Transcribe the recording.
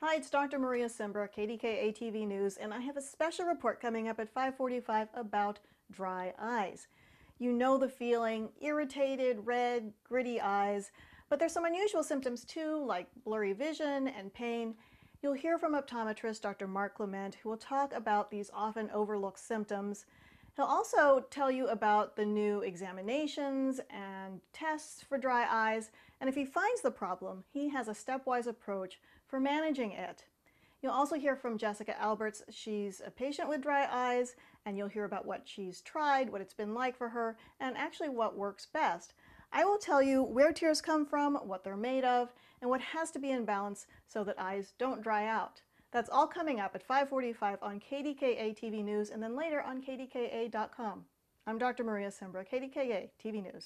Hi, it's Dr. Maria Simbra, KDKA TV News, and I have a special report coming up at 545 about dry eyes. You know the feeling, irritated, red, gritty eyes, but there's some unusual symptoms too, like blurry vision and pain. You'll hear from optometrist Dr. Mark Clement, who will talk about these often overlooked symptoms. He'll also tell you about the new examinations and tests for dry eyes, and if he finds the problem, he has a stepwise approach for managing it. You'll also hear from Jessica Alberts. She's a patient with dry eyes, and you'll hear about what she's tried, what it's been like for her, and actually what works best. I will tell you where tears come from, what they're made of, and what has to be in balance so that eyes don't dry out. That's all coming up at 545 on KDKA TV News and then later on KDKA.com. I'm Dr. Maria Simbra, KDKA TV News.